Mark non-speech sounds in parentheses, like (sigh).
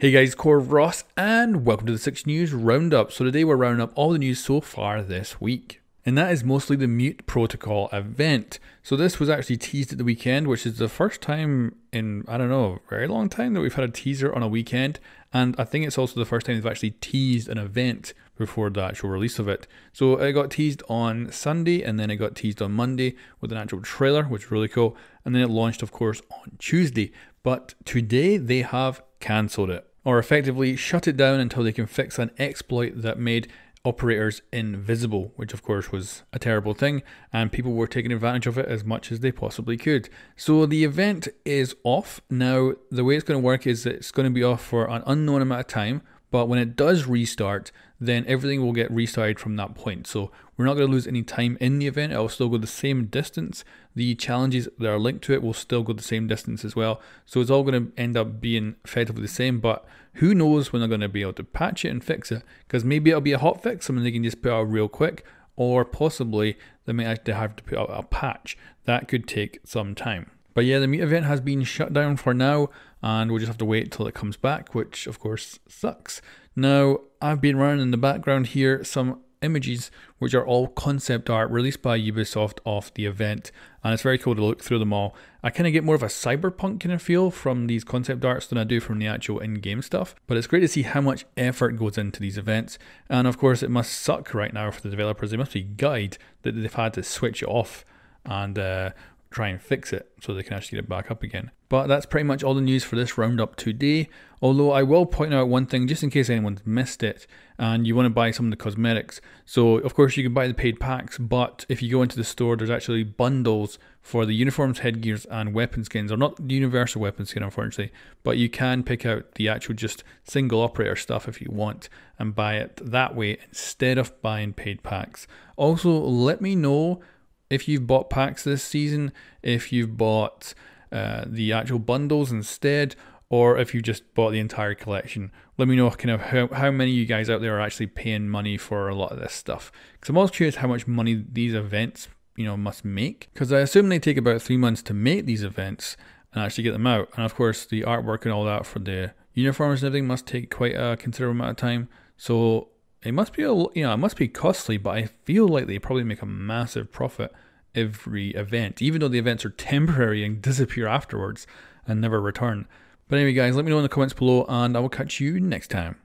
Hey guys, coreRoss, and welcome to the 6 News Roundup. So today we're rounding up all the news so far this week. And that is mostly the Mute Protocol event. So this was actually teased at the weekend, which is the first time in, I don't know, a very long time that we've had a teaser on a weekend. And I think it's also the first time they've actually teased an event before the actual release of it. So it got teased on Sunday and then it got teased on Monday with an actual trailer, which is really cool. And then it launched, of course, on Tuesday. But today they have cancelled it or effectively shut it down until they can fix an exploit that made operators invisible, which of course was a terrible thing, and people were taking advantage of it as much as they possibly could. So the event is off. Now, the way it's going to work is it's going to be off for an unknown amount of time, but when it does restart, then everything will get restarted from that point. So we're not going to lose any time in the event. It will still go the same distance. The challenges that are linked to it will still go the same distance as well. So it's all going to end up being effectively the same. But who knows when they're going to be able to patch it and fix it? Because maybe it'll be a hot fix, something they can just put out real quick, or possibly they may actually have to put out a patch. That could take some time. But yeah, the Mute event has been shut down for now, and we'll just have to wait till it comes back, which of course sucks. Now, I've been running in the background here some images which are all concept art released by Ubisoft of the event and it's very cool to look through them all. I kind of get more of a cyberpunk kind of feel from these concept arts than I do from the actual in-game stuff but it's great to see how much effort goes into these events and of course it must suck right now for the developers. They must be gutted that they've had to switch it off and uh, try and fix it so they can actually get it back up again. But that's pretty much all the news for this roundup today. Although I will point out one thing just in case anyone's missed it and you want to buy some of the cosmetics. So, of course, you can buy the paid packs, but if you go into the store, there's actually bundles for the uniforms, headgears, and weapon skins. Or not the universal weapon skin, unfortunately, but you can pick out the actual just single operator stuff if you want and buy it that way instead of buying paid packs. Also, let me know if you've bought packs this season, if you've bought uh, the actual bundles instead, or if you just bought the entire collection. Let me know kind of how, how many of you guys out there are actually paying money for a lot of this stuff. Because I'm always curious how much money these events, you know, must make. Because I assume they take about three months to make these events and actually get them out. And of course, the artwork and all that for the uniforms and everything must take quite a considerable amount of time. So it must be a you know it must be costly, but I feel like they probably make a massive profit every event, even though the events are temporary and (laughs) disappear afterwards and never return. But anyway, guys, let me know in the comments below, and I will catch you next time.